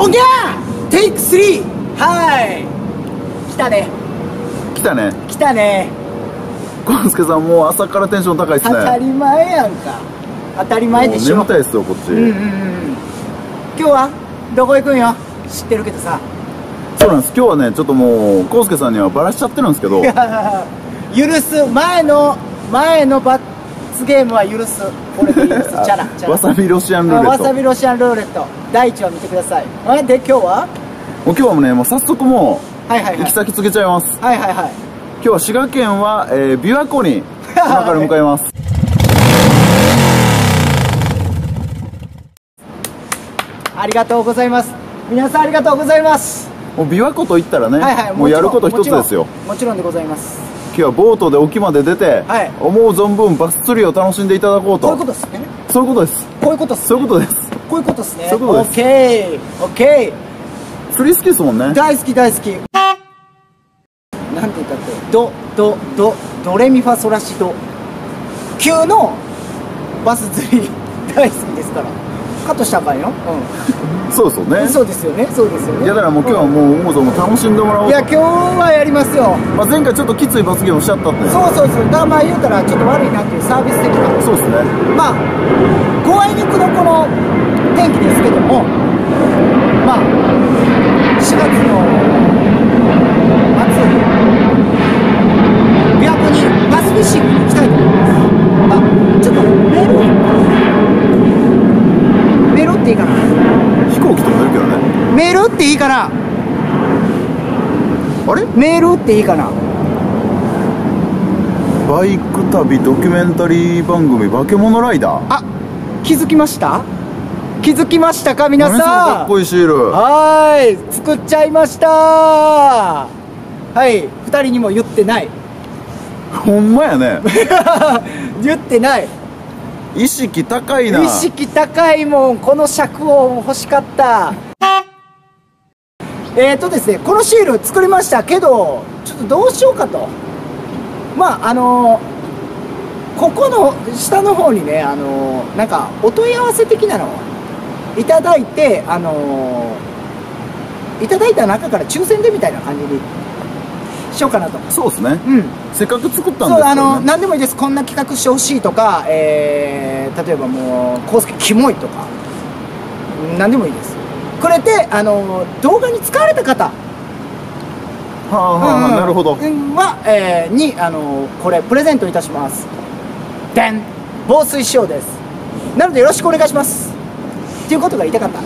おぎゃーテイク3はい来たね。来たね。来たね。康介さんもう朝からテンション高いっすね。当たり前やんか。当たり前でしょ。眠たいっすよこっち、うんうんうん今日はどこ行くんよ？知ってるけどさ。そうなんです。今日はねちょっともう康介さんにはバラしちゃってるんですけど。許す。前の前の罰ゲームは許す。これで許す。チャラチャラ。わさびロシアンルーレッわトさびロシアンルーレット第一話見てください。あで今日は？もう今日はもうねもう早速もはいはいうはい。行き先つけちゃいます。はいはいはい。今日は滋賀県は、えー、琵琶湖に今から向かいます。ありがとうございます。皆さんありがとうございます。もう琵琶湖といったらね、はいはい。もうやること一つですよ。もちろんでございます。今日はボートで沖まで出て、はい。思う存分バス釣りを楽しんでいただこうと。こういうことですね。そういうことですこういうことですそういうことです。こういうことですね。そういうことです。オッケー。オッケ釣り好きですもんね。ー大好き大好き。なんて言ったってドドドドレミファソラシド。級のバス釣り大好きですからカットしたらあかんよ、そうですよね。うん、そうですよね。そうですよね。いやだからもう今日はもう思う存分楽しんでもらおうと。いや今日はやりますよ。まあ、前回ちょっときつい罰ゲームしちゃったってそうそうそう。だからまあ言うたらちょっと悪いなっていうサービス的な。そうですね。まあごあいにくのこの天気ですけどもまあ4月の末琵琶湖にバスフィッシングに行きたいと思いますあちょっとメールメールっていいかな飛行機飛んでるけどねメールっていいかなあれ？メールっていいかな。バイク旅ドキュメンタリー番組「化け物ライダー。あ気づきました？気づきましたか」皆さん？っこいいシール。はーい作っちゃいました。はい2人にも言ってない。ほんまやね。言ってない。意識高いな。意識高いもんこの尺を欲しかったえーとですねこのシール作りましたけどちょっとどうしようかと。まああのここの下の方にねあのなんかお問い合わせ的なのをいただいてあのいただいた中から抽選でみたいな感じにしようかなと。そうですね。うん。せっかく作ったんですね。の何でもいいです。こんな企画してほしいとか、えー例えばもう「康介キモい」とか何でもいいですこれであの動画に使われた方。はあはあはあうん。なるほど。は、えーにあのこれプレゼントいたします。でん。防水仕様です。なのでよろしくお願いします。っていうことが言いたかった。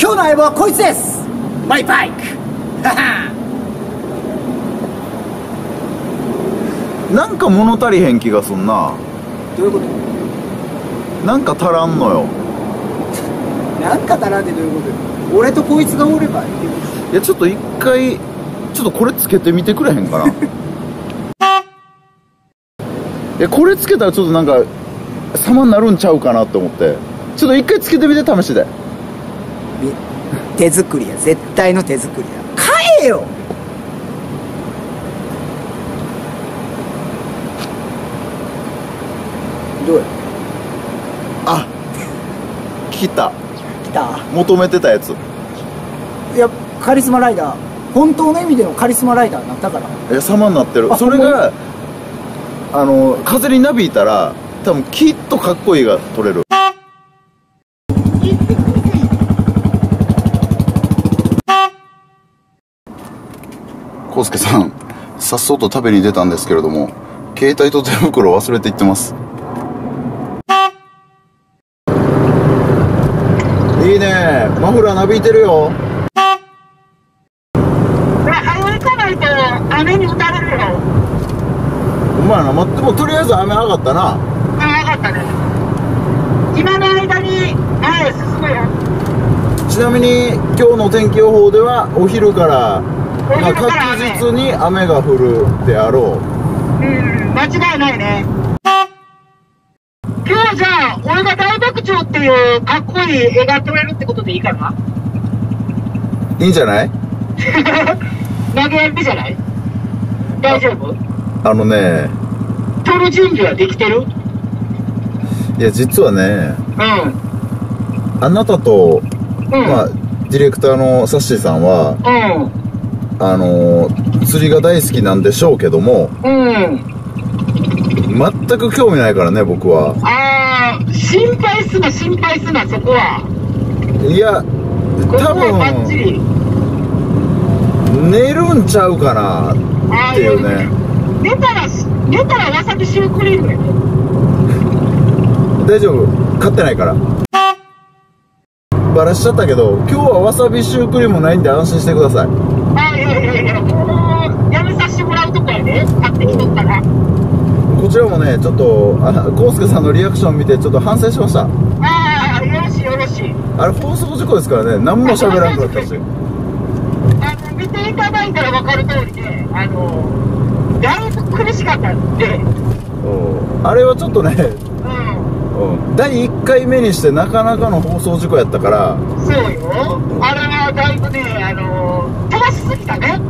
今日の相棒はこいつです。マイバイク。なんか物足りへん気がすんな。どういうこと？なんか足らんのよなんかだなってどういうこと俺とこいつがおればいい。いやちょっと一回ちょっとこれつけてみてくれへんかな。いやこれつけたらちょっとなんか様になるんちゃうかなって思って。ちょっと一回つけてみて試しで手作りや絶対の手作りや。買えよ！どうや？あ。来た来た求めてたやつ。いやカリスマライダー。本当の意味でのカリスマライダーになったから。いや様になってる。あそれがあの風になびいたら多分きっとかっこいいが取れる。康介さんさっそうと食べに出たんですけれども携帯と手袋忘れていってますいいねマフラーなびいてるよ早行かないと雨に打たれるよ。お前な待ってもとりあえず雨上がったなあ、分かったね。今の間に前へ進むよ。ちなみに今日の天気予報ではお昼から、確実に雨が降るであろうん、間違いないね。今日じゃあ、俺が大爆鳥っていうかっこいい絵が撮れるってことでいいかな？ういいんじゃない？投げやりじゃない？大丈夫？あのね。撮る準備はできてる？いや実はねうん。あなたとうん。まあディレクターのサッシーさんはうん。あのー釣りが大好きなんでしょうけどもうん。全く興味ないからね僕はああ、心配すな、心配すな、そこは。いや多分リ。寝るんちゃうかなあっていうね寝たら、寝たらわさびシュークリームやで。大丈夫？買ってないからバラしちゃったけど今日はわさびシュークリームないんで安心してくださいあいやいやいや、もう、やめさせてもらうとこやで。買ってきとったら。こちらもねちょっとあコウスケさんのリアクション見てちょっと反省しましたああ、よろしいよろしい。あれ放送事故ですからね何も喋らんくなったしあの、見ていただいたら分かる通りで、あの、だいぶ苦しかったんで、うんあれはちょっとね、うん。うん、第1回目にしてなかなかの放送事故やったからそうよ。あれはだいぶね、あのー、飛ばしすぎたね。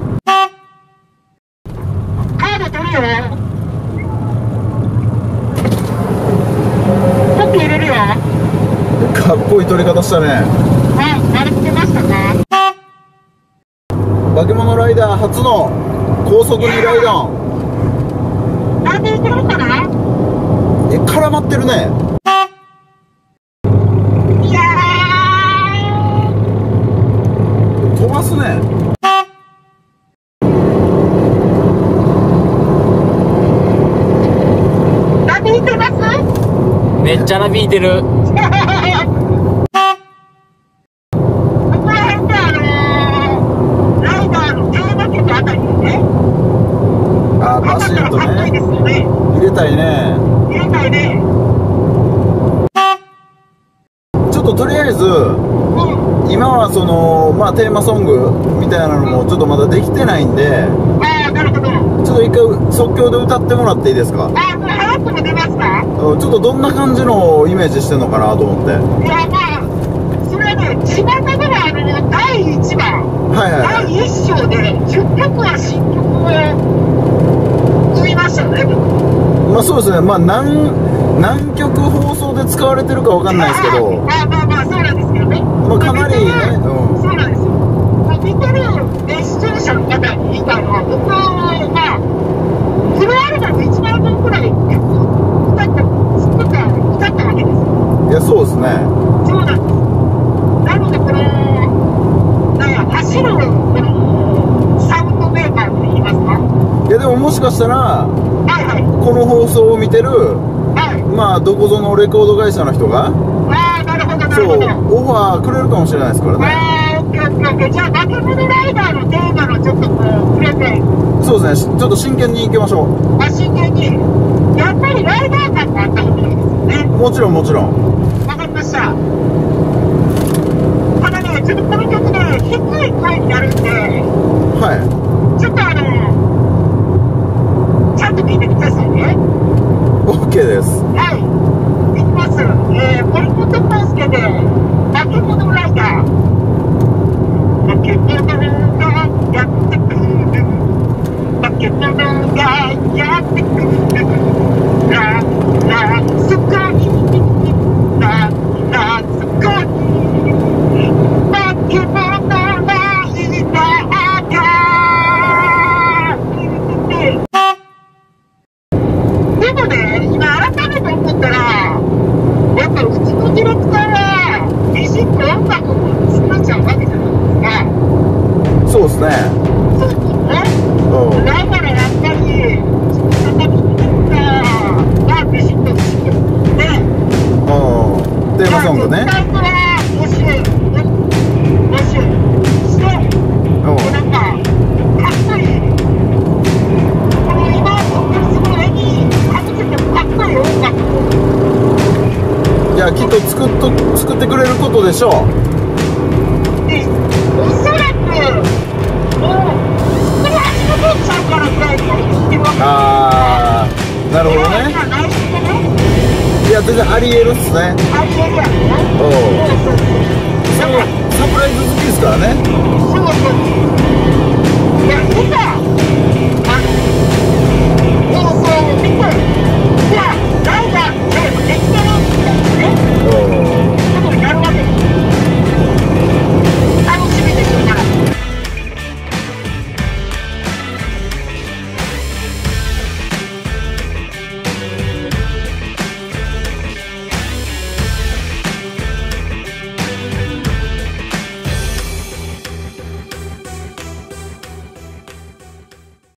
カード取るよ。ポッケ入れるよ。かっこいい撮り方したね。あ、慣れてましたか化け物ライダー初の高速にライダー。なんでいけるかなえ絡まってるね。いや飛ばすね。めっちゃなびいてる。ここら辺であのー、ライダーのテーマ曲あたりにね、あーバシッとかっこいいねですよね。入れたいね入れたいね。ちょっととりあえずうん。今はそのまあテーマソングみたいなのもちょっとまだできてないんでああ、なるほど。ちょっと一回即興で歌ってもらっていいですか？あ、これ早くも出ますか？うんちょっとどんな感じのをイメージしてんのかなと思って。いや、まあ、それはね、巷ではあの、第1番、はいはいはい。第1章で、10曲は新曲を生みましたよね。まあそうですね。まあ何何曲放送で使われてるかわかんないですけど。あまあまあ、そうなんですけどね。まあかなりねうんそうなんですよ。まあ、見てる、ね、視聴者の方に言いたいのは、僕は、まあ、フルアルバム1万本くらい曲歌った、作った、歌ったわけですよ。いやそうですねそうなんです。なので、この、なんや、走る、この、サウンドメーカーって言いますかいやでももしかしたらはいはい。この放送を見てるはい。まあどこぞのレコード会社の人がああ、なるほど、なそうるほど。オファーくれるかもしれないですからねああ、オッケーオッケーオッケー。じゃあ、化け物ライダーのテーマのちょっとこう、プレゼン、そうですねちょっと真剣にいきましょうあ、真剣に、やっぱりライダー感があった方がいいですよね。もちろんもちろんわかりました。ただね、ちょっとこの曲ね、低い声になるんで、はいちょっとあの、ちゃんと聞いてくださいね。OK ですはい。いきます。えー、森本康介で、化け物ライダー。化け物がやってくる。化け物がやってくる。ララそこに、ララそこに。化け物ライダーがいるって。でもね、今改めて思ったら、やっぱうちのディレクターは、ビシッと音楽を作っちゃうわけじゃないですか。そうですねそうですよね。うんだからやっぱり、うちのディレクターがビシッと作って、うんテーマソングねディレクターから募集、募集して、うんなんか、かっこいい。この今、僕のすごい絵にかぶせてもかっこいい音楽を。いやきっと作っと作ってくれることでしょう。で、おそらく、もう、これ足の分ちゃうからぐらいに言ってるわけああなるほどねや全然ありえるっすね。ありえるやん。ねおサプライズ好きですからね。そうそう。いや見た。